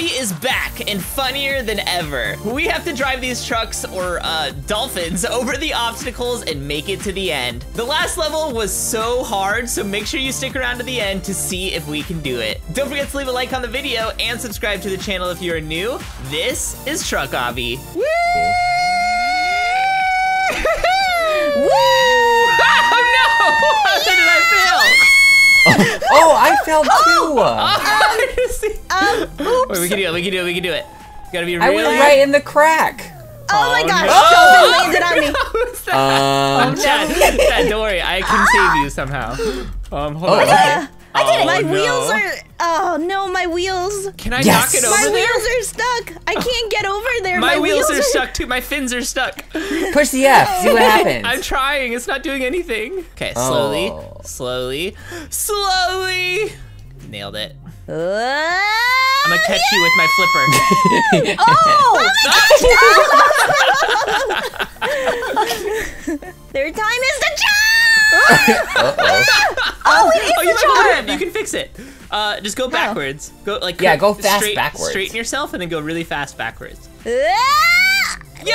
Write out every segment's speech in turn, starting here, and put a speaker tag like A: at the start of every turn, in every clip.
A: Obby is back and funnier than ever. We have to drive these trucks or uh, dolphins over the obstacles and make it to the end. The last level was so hard, so make sure you stick around to the end to see if we can do it. Don't forget to leave a like on the video and subscribe to the channel if you're new. This is Truck Obby. Woo! oh no! How did I
B: oh, I fell too.
A: Oh, um, Wait, we can do it. We can do it. We can do it. gotta be really.
B: I went right in the crack.
C: Oh, my gosh!
A: No.
C: landed on me.
B: Um,
A: oh, Chad, Chad, don't worry. I can save you somehow. Um, hold
B: Oh,
A: on.
B: okay.
C: I did it.
A: Oh,
C: My
A: no.
C: wheels are. Oh no, my wheels.
A: Can I
B: Yes.
A: knock it over
C: My
A: there?
C: wheels are stuck. I can't get over there.
A: My, wheels, are stuck too. My fins are stuck.
B: push the F. See what happens.
A: I'm trying. It's not doing anything. Okay, slowly,
B: Oh.
A: slowly, slowly. Nailed it.
C: Uh,
A: I'm gonna catch you with my flipper.
C: oh! Their time is the charm.
B: Uh-oh.
C: Oh, it is
A: oh, you
C: the
A: might be
C: charm.
A: You can fix it. Uh, just go backwards. Go like
B: Yeah, go fast
A: straight,
B: backwards.
A: Straighten yourself and then go really fast backwards.
C: Ah!
B: Yay!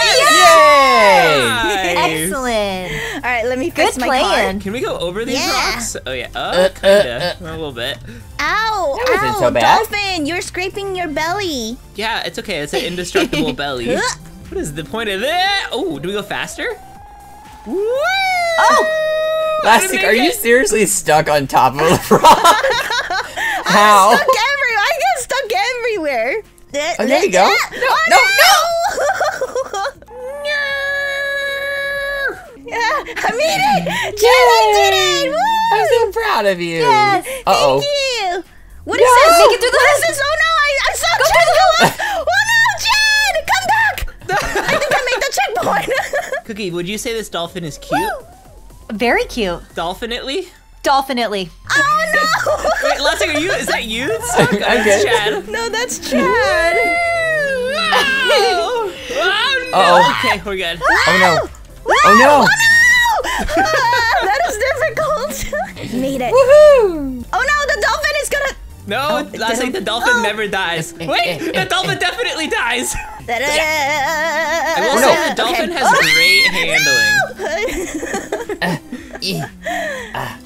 A: Nice.
D: Excellent.
C: All right, let me
D: Good
C: fix my
D: plan.
A: Can we go over these
C: Yeah.
A: rocks? Oh yeah. Oh,
B: Uh,
A: kinda.
B: uh,
A: a little bit.
C: Ow!
B: That wasn't
C: ow!
B: so bad.
C: Dolphin, you're scraping your belly.
A: Yeah, it's okay. It's an indestructible belly. What is the point of that? Oh, do we go faster? Woo!
C: Oh!
B: Lastic,
A: make
B: are you
A: it.
B: seriously stuck on top of the rock? How?
C: Stuck everywhere. I get stuck everywhere.
B: Oh, there you go.
C: Uh, oh,
B: No, no!
C: Yeah, I made it! Jen, I did it! Woo!
B: I'm so proud of you.
D: Yes.
B: Uh-oh.
C: Thank you! What is
B: No!
C: this?
D: Make it through the
C: What this? Oh no, I, I suck! Jen, go Oh no, Jen! Come back! I think I made the checkpoint!
A: Cookie, would you say this dolphin is cute?
D: Very cute.
A: Dolphinately?
D: Dolphinately.
C: oh no!
A: Wait, Lassie, are you? Is that you? Stuck?
B: Okay.
A: That's Chad.
C: no! No, that's Chad!
A: Oh, oh no!
B: Uh-oh.
A: Okay, we're good.
B: Oh no. Oh no.
C: Ah, that is difficult! made it.
B: Woohoo!
C: Oh no, the dolphin is gonna...
A: No,
C: it
A: Lassie,
C: didn't-
A: the dolphin
C: Oh.
A: never dies. Eh, eh, wait, eh, oh, the dolphin oh. definitely dies. Ah. Ah, I
C: I
A: will
B: no.
A: say the dolphin has great handling.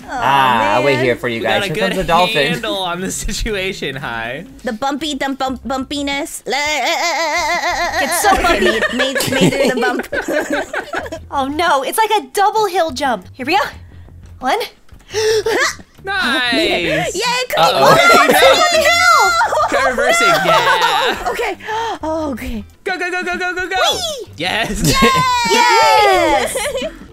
B: Ah, I'll wait here for you guys.
A: We got a
B: Here
A: good
B: comes the dolphin.
A: handle on the situation, hi.
C: The bumpy dump bump bumpiness.
D: It's so bumpy.
C: made, made, made through the bump.
D: Oh no, it's like a double hill jump. Here we go. One.
A: Nice.
C: Yay, cookie!
B: Uh-oh.
A: Okay, no. Try reversing. Yeah.
C: Okay. Oh, okay.
A: Go, go, go, go, go, go, go. Yes.
D: Yes.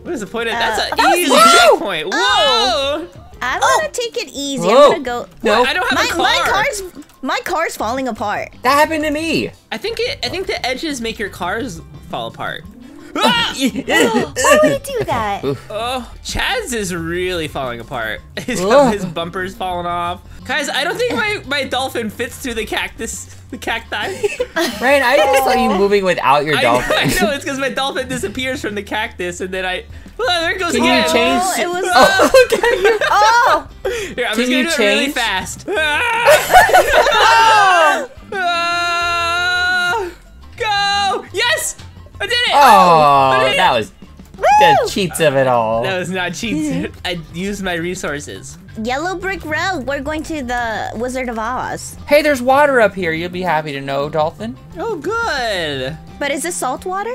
A: what is the point of That's
C: Uh,
A: an easy
B: Whoa.
A: checkpoint. Whoa.
C: I'm gonna take it easy.
B: Whoa.
C: I'm gonna go.
B: No.
A: I don't have
C: My,
A: a car.
C: my car's my car's falling apart.
B: That happened to me.
A: I think it. I think the edges make your cars fall apart. Ah!
D: Why would it do that?
A: Oh, Chaz is really falling apart. His,
B: Ugh.
A: his bumper's falling off. Guys, I don't think my, my dolphin fits through the cactus, the cacti.
B: Ryan, I just saw you moving without your
A: I,
B: dolphin.
A: I know it's because my dolphin disappears from the cactus, and then I. Well, there it goes
B: Can you
A: again.
B: change?
C: Oh, it was.
B: Oh, okay. you-
C: Oh,
A: Here, I'm
B: Can
A: just
B: you
A: gonna do it really
B: change?
A: fast. Ah! I did it! Oh, I
B: Oh,
A: did it!
B: that was the cheats of it all.
A: That was not cheats. I used my resources.
C: Yellow Brick Road. We're going to the Wizard of Oz.
B: Hey, there's water up here. You'll be happy to know, dolphin.
A: Oh, good.
C: But is this salt water?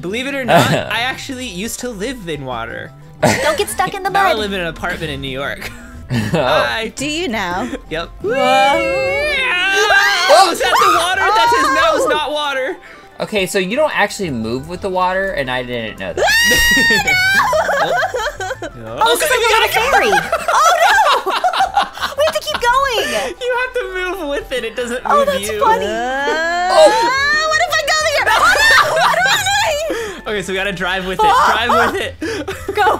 A: Believe it or not, I actually used to live in water.
D: Don't get stuck in the
A: Now I live in an apartment in New York.
B: Oh.
A: Hi.
C: Do you now?
A: Yep. Whoa! Oh, is that the water? That's his nose, not water.
B: Okay, so you don't actually move with the water, and I didn't know that.
A: Oh,
D: This is like a little fairy. Oh no! We have to keep going.
A: You have to move with it. It doesn't move
D: Oh, that's
A: you.
D: funny.
C: Uh, What if I go there? Oh no! What am I
A: Okay, so we gotta drive with it. Drive with it.
D: Go.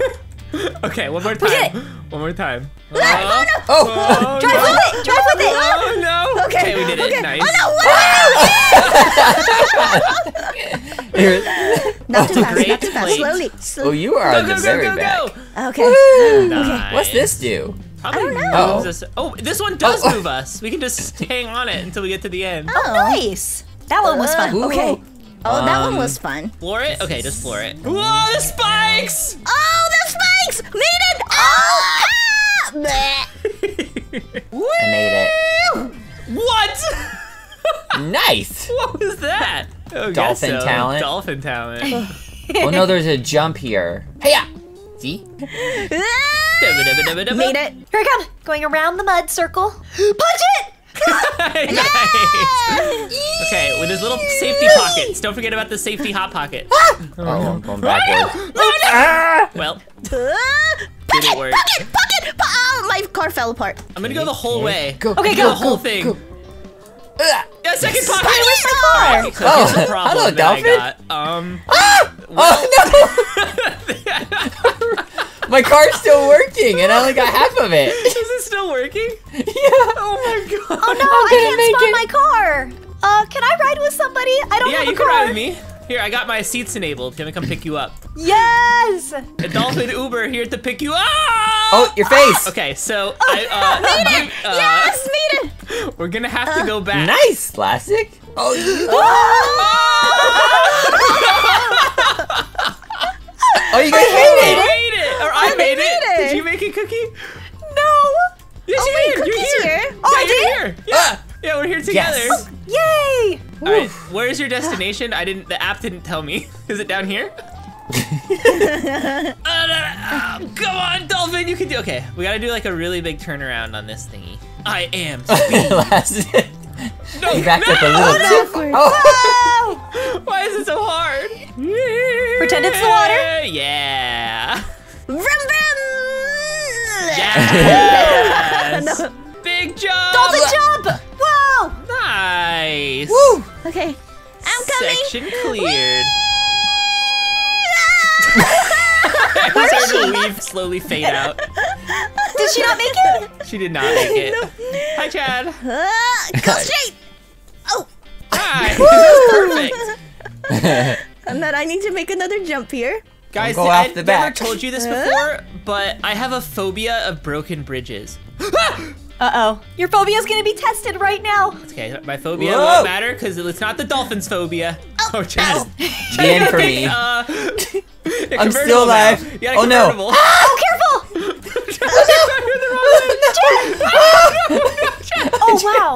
A: Okay, one more time. One more time.
C: Doing? Oh no!
B: Oh,
A: Oh,
D: Drive
A: no.
D: with it. Drive with it.
A: Oh no.
C: Okay,
A: we did
C: okay.
A: it. Nice.
C: Oh no! What?
B: Here-
C: Not too
A: a
C: fast. Not too fast.
A: plate.
C: Slowly.
B: oh, you are
A: Go,
B: on the
A: go, go,
B: very
A: go,
B: back.
A: go.
C: Okay.
B: Woo!
A: Nice.
B: What's this do?
A: Probably
C: don't
A: moves
B: know.
A: us. Oh, this one does
B: Oh.
A: move us. We can just hang on it until we get to the end.
D: Oh, nice. That one was fun.
B: Ooh.
D: Okay.
C: Oh, that one
B: Um,
C: was fun.
A: Floor it? Okay, just floor it. Whoa, the spikes!
C: Oh, the spikes! Made it! Oh! Ah! Bleh.
B: I made
A: what?
B: Nice.
A: what was that? Oh,
B: Dolphin
A: so.
B: talent.
A: Dolphin talent.
B: oh no, there's a jump here. Hey ya. See?
C: Ah!
A: Made
C: Made it.
D: Here I come. Going around the mud circle. Punch it!
A: nice. Okay, with his little safety pockets. Don't forget about the safety hot pocket.
B: Oh, I'm going backwards. Ah!
A: Well,
C: Ah!
A: did it work?
C: My car fell apart.
A: I'm gonna go the whole way.
B: Go,
D: Okay,
A: Do
D: go,
A: the whole
B: go,
A: thing.
B: go. Ah!
A: Yeah, second pocket.
C: Where's my car?
B: Oh,
A: the problem
B: hello,
A: that I
B: dolphin.
A: got. Um,
B: Oh no! My car's still working, and I only got half of it.
A: is it still working?
B: yeah.
A: Oh my god.
D: Oh no,
B: gonna
D: I can't
B: it.
D: spawn my car. Uh, can I ride with somebody? I don't know.
A: Yeah,
D: have a
A: you can ride with me. Here, I got my seats enabled. Can I come pick you up.
D: Yes.
A: A dolphin Uber here to pick you up.
B: Oh, your face.
A: Okay, so I uh, made it. Uh,
C: Yes, made it!
A: We're gonna have to go back.
B: Nice, classic. Oh, you, oh, you guys
A: I
B: made it.
A: made it, or I made, it.
C: made it.
A: Did you make it, Cookie?
D: No.
A: Yes,
C: Oh,
A: you
C: wait,
A: did. You're here.
C: here.
D: Oh,
A: yeah,
D: I
A: you're here. Yeah,
B: Ah.
A: yeah, we're here together.
B: Yes.
D: Yay.
A: All right, where's your destination? I didn't. The app didn't tell me. Is it down here? Uh, uh, come on, dolphin, you can do. Okay, we gotta do like a really big turnaround on this thingy. I am. speed.
B: Last.
A: no,
B: You backed
A: no!
B: up a little too far. Oh.
A: Why is it so hard?
D: Pretend it's the water.
A: Yeah.
C: Vroom, vroom!
A: Yes. Big jump.
D: Dolphin jump. Whoa.
A: Nice.
B: Woo.
C: Okay, I'm coming.
A: Section cleared. I started to leave, slowly fade out.
D: Did she not make it?
A: She did not make it. Hi, Chad.
C: Ah, go straight! Oh,
A: Hi. This is perfect.
C: and then I need to make another jump here.
A: Guys,
B: go
A: I
B: off the
A: never
B: back.
A: told you this before, but I have a phobia of broken bridges.
D: Uh oh. Your phobia is gonna be tested right now.
A: Okay, my phobia
B: Whoa.
A: won't matter because it's not the dolphin's phobia. Oh, Chad.
B: The end for me.
A: Uh,
B: I'm still
A: now.
B: alive.
A: You got a
B: Oh, no.
A: convertible.
D: Oh, careful. Oh wow.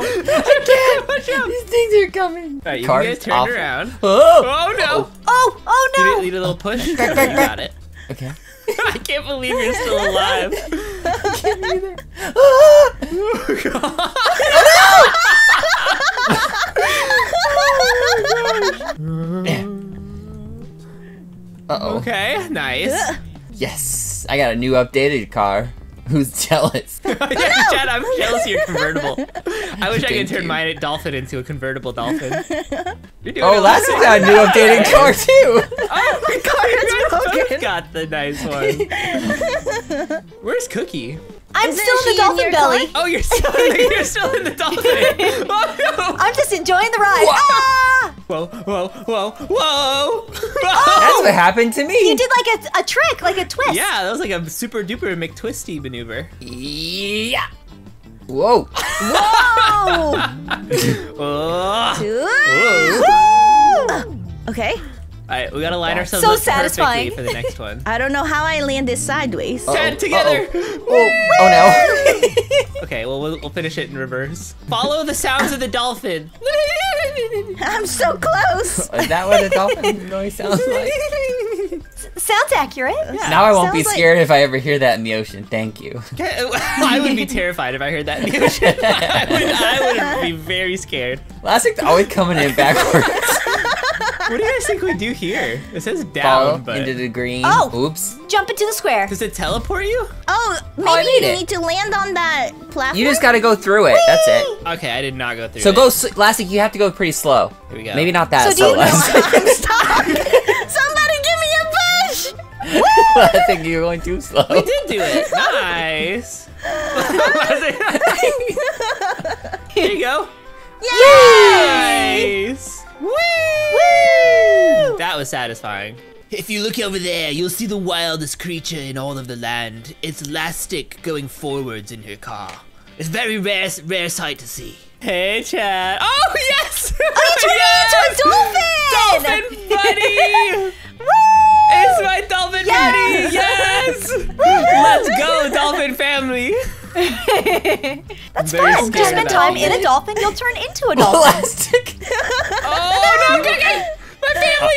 A: Watch out.
B: These things are coming.
A: All right, you
B: Car
A: can get turned
B: awful.
A: around.
B: Oh.
A: Oh no!
D: Oh oh
A: You
D: no.
A: need, need a little push. you
B: back, back.
A: got it.
B: Okay.
A: I can't believe you're still alive.
B: Uh oh.
A: Okay, nice.
B: Yes, I got a new updated car. Who's jealous?
A: yeah, Chad, I'm jealous of your convertible. I wish I could turn
B: you.
A: my dolphin into a convertible dolphin. You're doing
B: Oh, last
A: well.
B: I got a new updated car too.
A: Oh my god, you guys both got the nice one. Where's Cookie?
D: I'm
C: Isn't
D: still in the dolphin
C: your
D: belly.
A: Oh, you're still you're still in the dolphin. Oh no!
D: I'm just enjoying the ride.
B: Wha-
D: Ah!
A: Whoa, whoa, whoa, whoa!
B: That's what happened to me.
D: You did like a, a trick, like a twist.
A: Yeah, that was like a super duper McTwisty maneuver.
B: Yeah. Whoa.
C: Oh!
A: Oh.
C: Ooh. Okay.
A: All right, we gotta line ourselves
D: So
A: up
D: satisfying.
A: perfectly for the next one.
C: I don't know how I land this sideways.
B: Uh-oh,
A: Chad, together.
B: uh-oh. Oh, oh no.
A: Okay, well, well we'll finish it in reverse. Follow the sounds of the dolphin.
C: I'm so close.
B: Is that what a dolphin noise sounds like?
D: Sounds accurate.
B: Now I won't be
C: Sounds like-
B: scared if I ever hear that in the ocean. Thank you.
A: I would be terrified if I heard that in the ocean. I would, I would be very scared.
B: Elastic's always coming in backwards.
A: What do you guys think we do here? It says down,
B: Follow
A: but
B: into the green.
D: Oh.
B: Oops.
D: Jump into the square.
A: does it teleport you?
C: Oh, oh maybe
B: I
C: you
B: it.
C: need to land on that platform.
B: You just gotta go through it. That's it.
A: Okay, I did not go through.
B: So
A: it.
B: go, s- Elastic. You have to go pretty slow.
A: Here we go.
B: Maybe not that
D: So do
B: slow.
D: you know-
B: Elastic.
C: I'm stuck. Somebody give me a push.
B: I think you're going too slow.
A: We did do it. Nice. Here you go.
C: Yay!
A: Nice. Woo! That was satisfying. If you look over there, you'll see the wildest creature in all of the land. It's Elastic going forwards in her car. It's a very rare, rare sight to see. Hey, Chad. Oh, yes!
D: Oh, you turned me into a dolphin!
A: Dolphin buddy!
D: Woo!
A: It's my dolphin buddy! Yes! Let's go, dolphin family!
D: That's
A: Very
D: fun.
A: scared
D: Just spend time in a dolphin, you'll turn into a dolphin.
B: Elastic.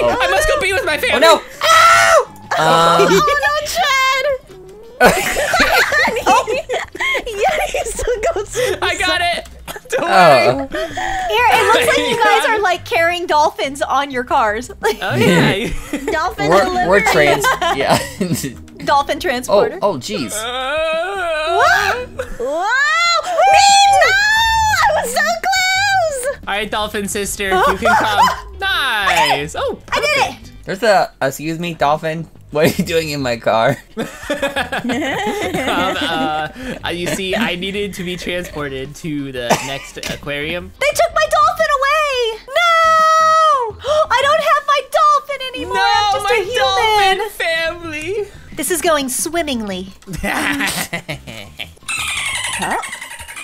A: Oh, no, Cookie! My family!
B: Uh-oh.
A: I must go be with my family.
B: Oh
A: family!
B: no! Um,
C: Oh no, Chad! yeah, he still goes.
A: I got it! Don't
B: oh.
A: worry!
D: Here, it looks like you guys are like carrying dolphins on your cars.
A: Oh, yeah.
C: Dolphin
B: We're,
C: delivery.
B: we're trans. Yeah.
D: dolphin
B: oh,
D: transporter.
B: oh, jeez.
A: Uh,
C: Whoa! Me, no! I was so close!
A: All right, dolphin sister, you can come. Nice. Oh,
D: I did it!
B: There's a, excuse me, dolphin. What are you doing in my car?
A: um, uh, you see, I needed to be transported to the next aquarium.
D: They took my dolphin away! No! I don't have my dolphin anymore. I'm just
A: my
D: a human.
A: dolphin family.
D: This is going swimmingly.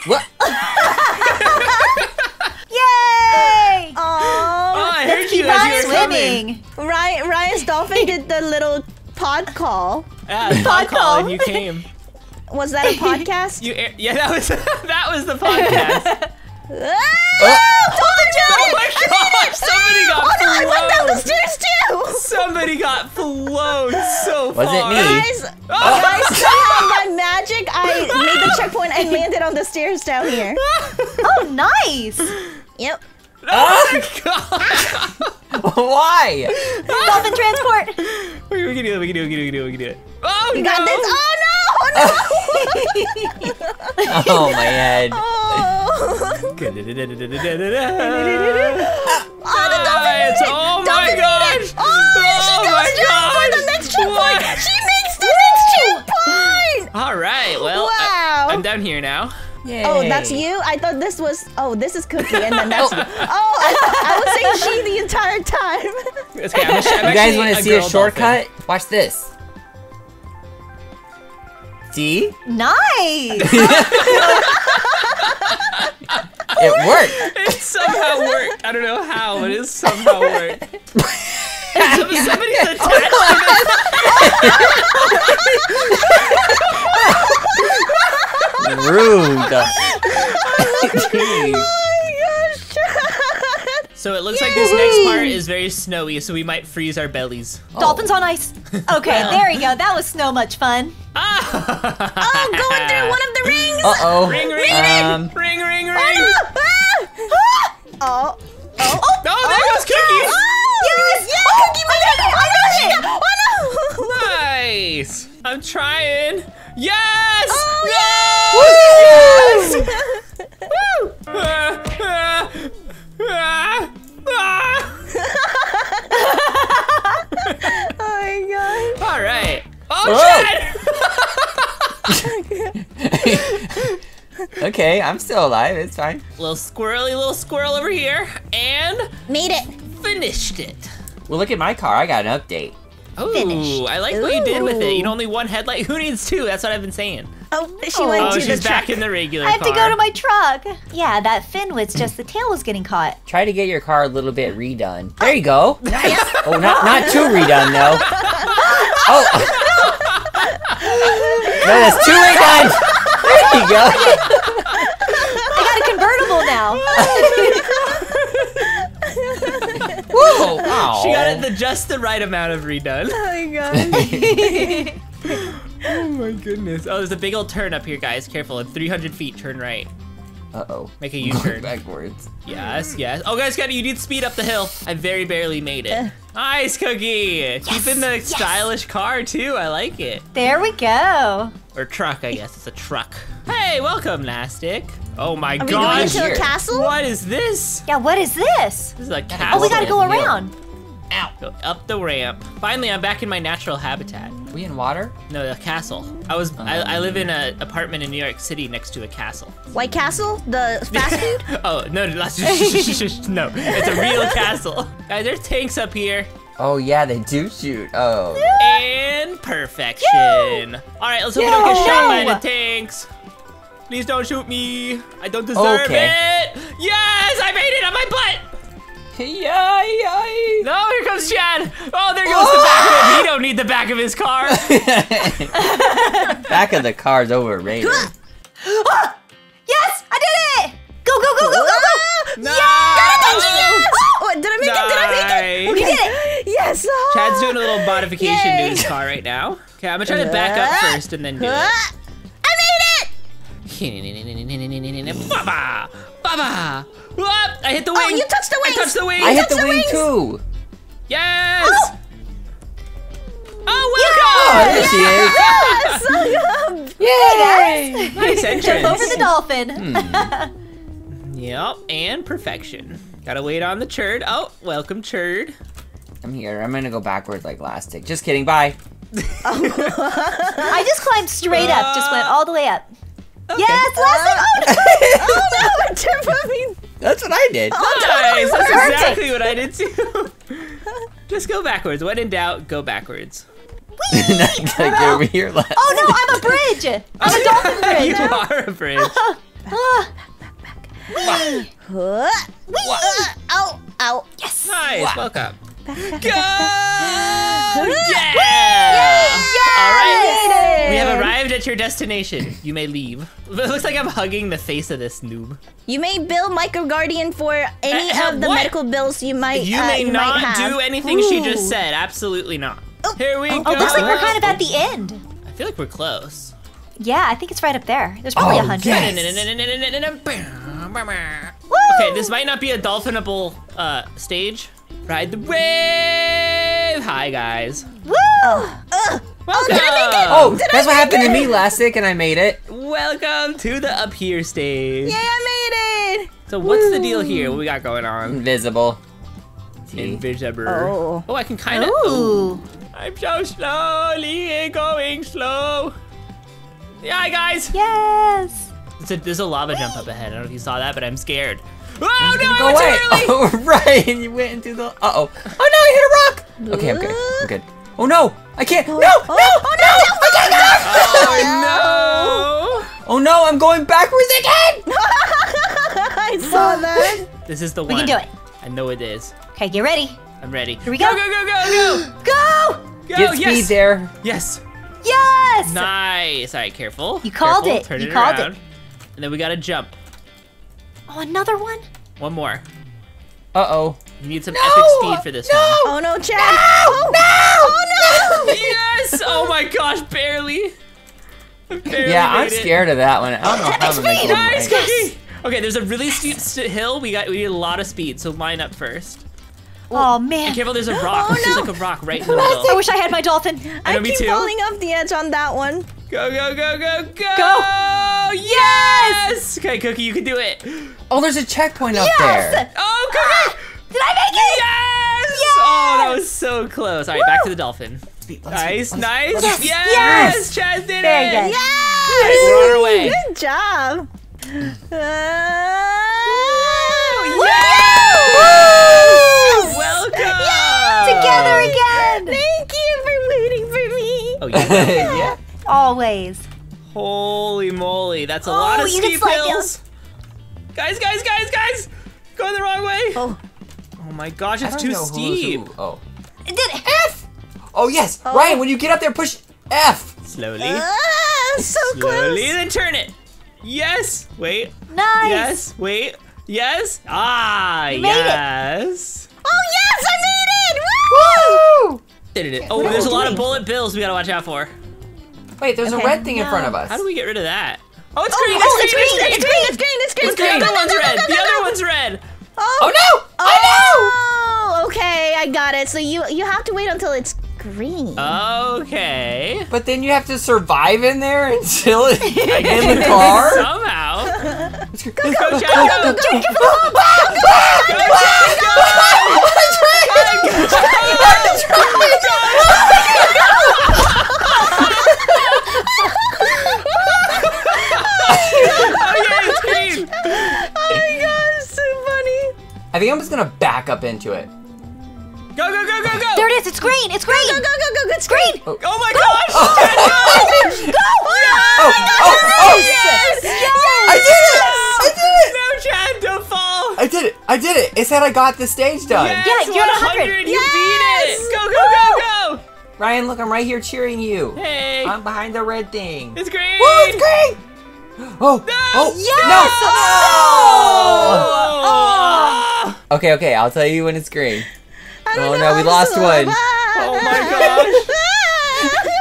B: What?
D: Yay!
C: Oh,
A: Oh, I heard
D: Keep
A: you as
D: on
A: you were coming.
D: swimming.
C: Ryan, Ryan's dolphin did the little pod call.
A: Yeah,
D: Pod
A: pod call,
D: call.
A: and you came.
C: Was that a podcast?
A: You, air- yeah, that was that was the podcast.
C: Ah!
D: Dolphin
A: Oh
D: jump!
A: my god! Somebody got
C: Oh no, I went down the stairs too!
A: Somebody got flown so
B: Was it
A: far.
B: me?
C: Guys,
A: Oh.
C: guys, somehow by magic, I made the checkpoint and landed on the stairs down here.
D: Oh, nice!
C: Yep.
A: Oh my god!
B: Why?
D: Dolphin transport!
A: We we can do it. We can do it. We can do it. We can do it. We can do it. Oh
C: You
A: no!
C: got this. Oh no! Oh
B: Oh, my head.
C: Oh,
A: oh,
C: oh the
A: Nice.
C: dolphin!
A: Oh my
C: Dolphin made
A: gosh!
C: it. Oh, she
A: Oh
C: goes
A: my
C: down for the next checkpoint. She makes the next checkpoint.
A: All right. Well,
C: Wow.
A: I, am down here now.
C: Oh, that's you? I thought this was. Oh, this is Cookie, and then that's you. Oh. oh, I, I was saying she the entire time.
A: Okay, I'm, a, I'm
B: You guys
A: want
B: want to see a shortcut? Watch this. See?
D: Nice!
B: It worked.
A: It somehow worked. I don't know how, but it somehow worked. Somebody's oh, attached to
B: Rude. Jeez.
A: So it looks like this next part is very snowy, so we might freeze our bellies.
D: Dolphins on ice. Okay, there you go. That was so much fun.
A: Ah!
C: Oh, going through one of the rings.
B: Uh oh.
A: Ring, ring,
B: Um,
A: ring, ring, ring.
C: Oh,
A: Oh, there goes Cookie.
C: yes, yes. Oh, Cookie made it. I got it. Oh no.
A: Nice. I'm trying. Yes.
C: Oh,
A: yes. Woo! Ah, ah.
C: Oh my god.
A: All right. Oh, Chad!
B: okay, I'm still alive. It's fine.
A: little squirrely little squirrel over here, and
C: Made it.
A: finished it.
B: Well, look at my car. I got an update.
C: Oh,
A: I like what you did with it. You know, only one headlight. Who needs two? That's what I've been saying.
C: Oh, she went
A: Oh,
C: to
A: she's
C: the
A: back
C: truck.
A: in the regular
D: I have to go to my truck. Yeah, that fin was just the tail was getting caught.
B: Try to get your car a little bit redone. Oh. There you go. Nice. Oh, not not too redone though. Oh. No, that's too redone. There you go.
D: I got a convertible now.
B: Whoa. Wow.
A: She got it the just the right amount of redone.
C: Oh my god.
A: Oh my goodness. Oh, there's a big old turn up here, guys. Careful. At 300 feet, turn right.
B: Uh oh.
A: Make a U-turn.
B: backwards.
A: Yes, yes. Oh, guys, got you need to speed up the hill. I very barely made it. Nice, Cookie. Keeping the stylish car, too. I like it.
D: There we go.
A: Or truck, I guess. It's a truck. Hey, welcome, Lastic. Oh my
C: Are we going
A: gosh.
C: to a castle?
A: What is this?
D: Yeah, what is this?
A: This is a castle.
D: Oh, we gotta go
B: Yeah.
D: around.
B: Ow.
A: Go up the ramp. Finally, I'm back in my natural habitat.
B: We in water?
A: No, the castle. I was. I, I live in an um. apartment in New York City next to a castle.
C: White Castle? The fast food?
A: oh no, that's no, it's a real castle. Guys, there's tanks up here.
B: Oh yeah, they do shoot. Oh.
A: And perfection. All right, let's hope we don't get shot by the tanks. Please don't shoot me. I don't deserve
B: Okay.
A: it. Yes, I made it on my butt.
B: Yeah, yeah.
A: No, here comes Chad. Oh, there goes the back of it. He don't need the back of his car.
B: Back of the car's overrated. Ah!
D: Yes, I did it! Go, go, go, go, go, go!
A: No.
C: Oh, did I make it? Did I make it?
A: Nice.
D: We did it!
C: Yes. oh.
A: Chad's doing a little modification to his car right now. Okay, I'm gonna try to back up ah. first and then do it.
C: Ah, I made it.
A: Baba! Baba! Whoop! I hit the oh, wing!
C: Oh, you touched the
A: wing!
C: I
A: touched the wing!
B: I hit the
C: the
B: wing
C: wings.
B: too.
A: Yes! Oh,
B: Oh,
A: welcome!
B: there she is. Yay!
A: Nice
D: Jump over the dolphin. Hmm.
A: Yep, and perfection. Gotta wait on the churd. Oh, welcome, churd.
B: I'm here. I'm gonna go backwards like Lastic. Just kidding. Bye. Oh.
D: I just climbed straight up, just went all the way up. Uh, yes, uh. last
C: Oh no! oh no! It turned me.
B: That's what I did.
A: Oh, nice! That's
D: Perfect.
A: exactly what I did too. Just go backwards. When in doubt, go backwards.
B: Now I gotta get over here last.
D: Oh no, I'm a bridge. I'm a dolphin bridge.
A: you are a bridge.
D: Ah,
C: Huh? Uh, ow! Ow!
D: yes.
A: Nice, welcome. Go! Yeah!
D: Yes!
A: All right. We have arrived at your destination. You may leave. It looks like I'm hugging the face of this noob.
C: You may bill MicroGuardian for any
A: Uh, uh,
C: of the
A: what?
C: medical bills you might. Have.
A: You
C: uh,
A: may
C: you
A: not
C: might have.
A: do anything she just said. Absolutely not. Here we go.
D: Oh, looks like we're kind of at the end.
A: I feel like we're close.
D: Yeah, I think it's right up there. There's probably a
B: Oh,
D: hundred.
B: yes.
A: Okay, this might not be a dolphinable uh, stage. Ride the wave! Hi, guys.
D: Woo!
A: Welcome!
B: Oh, that's what happened to me Lastic, and I made it.
A: Welcome to the up here stage.
C: Yay! I made it.
A: So what's the deal here? What we got going on?
B: Invisible. See?
A: Invisible.
C: Oh.
A: Oh, I can kind of.
D: Ooh.
A: I'm so slowly going slow. Yeah, hi, guys.
D: Yes.
A: There's a, there's a lava jump up ahead. I don't know if you saw that, but I'm scared. Oh no,
B: Go
A: I went
B: away.
A: too early.
B: Oh, right. And you went into the. Uh oh. Oh no, I hit a rock. Okay, I'm good. I'm good. Oh no, I can't. No, no, Oh, no, Oh I can't
A: Oh no!
B: Oh no, I'm going backwards again.
C: I saw that.
A: This is the one.
D: We can do it.
A: I know it is.
D: Okay, get ready.
A: I'm ready.
D: Here we go.
A: Go go go go
D: Go!
A: go.
B: Get
A: Go.
B: speed
A: yes.
B: there.
A: Yes.
D: Yes!
A: Nice. All right, careful.
D: You called
A: Careful.
D: it.
A: Turn
D: You
A: it
D: called it.
A: And then we gotta jump.
D: Oh, another one?
A: One more.
B: Uh oh.
A: You need some
B: No!
A: epic speed for this one.
C: Oh no, Chad. Oh
B: No!
C: Oh no!
A: Yes! Oh my gosh, barely. Barely
B: Yeah, I'm
A: made it.
B: scared of that one. I don't know how I'm gonna go
A: Nice,
B: right.
A: Cookie. Okay, there's a really steep st- hill. We got we need a lot of speed, so line up first.
D: Oh, man.
A: And careful, there's a oh, rock.
C: Oh,
A: There's like a rock right in the middle.
D: I wish I had my dolphin.
A: I know,
C: I keep
A: too.
C: falling off the edge on that one.
A: Go go go go go!
D: Go.
A: Yes! Okay, Cookie, you can do it.
B: Oh, there's a checkpoint up
D: Yes!
B: there.
A: Oh, Cookie! Ah!
D: Did I make it?
A: Yes! Oh, that was so close. All right, back to the dolphin. Nice, nice.
D: Yes,
A: Yes,
D: yes.
A: Chad did
D: Very
A: it.
D: good.
C: Yes!
A: We're on our way.
C: Good job.
A: Yes! Welcome.
D: Together again.
C: Thank you for waiting for me.
A: Oh, yeah.
B: yeah.
D: Always.
A: Holy moly, that's a
D: Oh,
A: lot of
D: you can
A: steep hills. Guys, guys, guys, guys! Going the wrong way.
C: Oh.
A: Oh my gosh, it's too steep.
B: who. Oh.
D: It did.
C: F.
B: Oh yes, Ryan. When you get up there, push F.
A: Slowly.
C: Ah, so
A: Slowly,
C: close.
A: then turn it. Yes. Wait.
D: Nice.
A: Yes. Wait. Yes. Ah,
D: made it.
A: yes.
C: Oh yes, it!
A: Did it. Oh, there's a lot of bullet bills we gotta watch out for.
B: Wait, there's
C: Okay.
B: a red thing in front of us.
A: How do we get rid of that? Oh, it's
C: Oh,
A: green.
C: oh,
A: it's, green,
C: it's green, it's green, it's green, it's green,
A: The other
C: Go, go,
A: one's red.
C: go, go,
A: The other one's red.
C: Oh,
B: Oh no!
C: Oh, okay, I got it. So you you have to wait until it's green.
A: Okay.
B: But then you have to survive in there until it in the car.
A: Somehow.
B: Let's go,
A: Go,
B: go,
A: Chad, go.
B: go,
A: Go, Oh, yeah, it's green.
C: Oh my god, it's so funny.
B: I think I'm just gonna back up into it.
A: Go, go, go, go, go.
D: There it is. It's green. It's green.
C: Go, go, go, go, go. It's
D: green.
C: green.
A: Oh my gosh.
B: Oh, oh, oh!
A: Yes.
B: I did it! I did it!
A: No, Chad, don't fall.
B: I did it! It! It said I got the stage done.
A: Yes,
D: Yeah, you're at 100.
A: You
C: Yes.
A: beat it. Go, go, go, go.
B: Ryan, look, I'm right here cheering you.
A: Hey.
B: I'm behind the red thing.
A: It's green.
B: Woo, it's great! Oh, oh,
A: Oh.
B: no! Oh, oh! Okay, okay, I'll tell you when it's green.
C: I don't
B: Oh,
C: know,
B: no, we
C: I'm
B: lost
C: so
B: one.
C: bad.
A: Oh my gosh.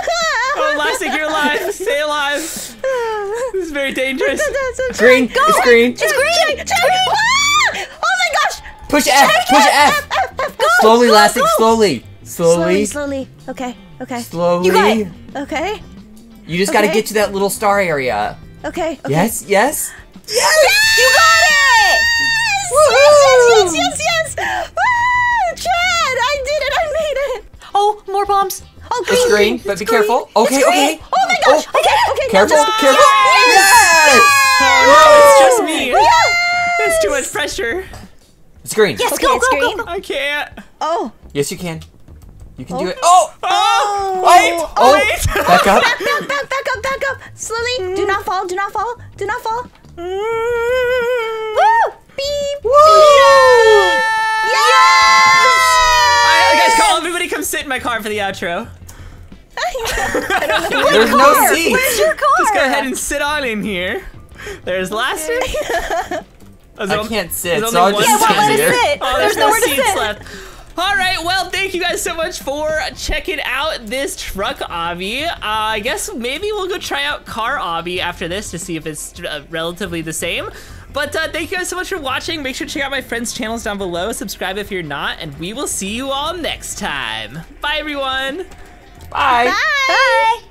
A: Oh, Elastic, you're alive. Stay alive. This is very dangerous.
B: Green, it's green.
C: It's green. It's green. Oh my gosh.
B: Push F, push F.
C: F, F, go.
B: Slowly,
C: Go,
B: Elastic,
C: go.
B: slowly. Slowly,
C: Slowly, slowly. Okay, okay.
B: slowly.
C: You got it. Okay,
B: You just gotta get to that little star area.
C: okay, okay.
B: Yes, yes. Yes!
C: You got it! Yes, yes, yes, yes, yes! Woo! Chad, I did it! I made it!
D: Oh, more bombs.
C: Oh, green,
B: It's green, but be
C: green.
B: careful. Okay,
C: It's green.
B: okay.
C: Oh my gosh!
B: Oh.
C: Okay, okay.
B: Careful,
C: now just-
B: careful.
C: Yes!
A: Oh, no, it's just me.
C: Yes!
A: It's too much pressure.
B: It's green.
D: Yes,
C: Okay,
D: go, go,
C: green.
D: go, go.
A: I can't.
C: Oh,
B: Yes, you can. You can do
C: Oh.
B: it. Oh!
A: Oh,
B: Wait! Oh!
A: wait. Oh!
B: Back up.
C: back, back, back, back up, back up. Slowly. Do not fall. Do not fall. Do not fall. Mm. Woo! Beep.
B: Woo!
C: Yes!
A: All right, guys, call everybody come sit in my car for the outro.
B: There's no seat.
D: Where's your car?
A: Just go ahead and sit on in here. There's Elastic.
B: I can't sit,
A: there's
B: so I'll just
A: seat
B: sit
D: let us
B: here.
D: sit.
A: Oh,
D: There's
A: there's, no
D: to
A: seats
D: sit.
A: left. All right, well, thank you guys so much for checking out this truck obby. Uh, I guess maybe we'll go try out car obby after this to see if it's uh, relatively the same. But uh, thank you guys so much for watching. Make sure to check out my friends' channels down below. Subscribe if you're not, and we will see you all next time. Bye, everyone.
B: Bye.
C: Bye.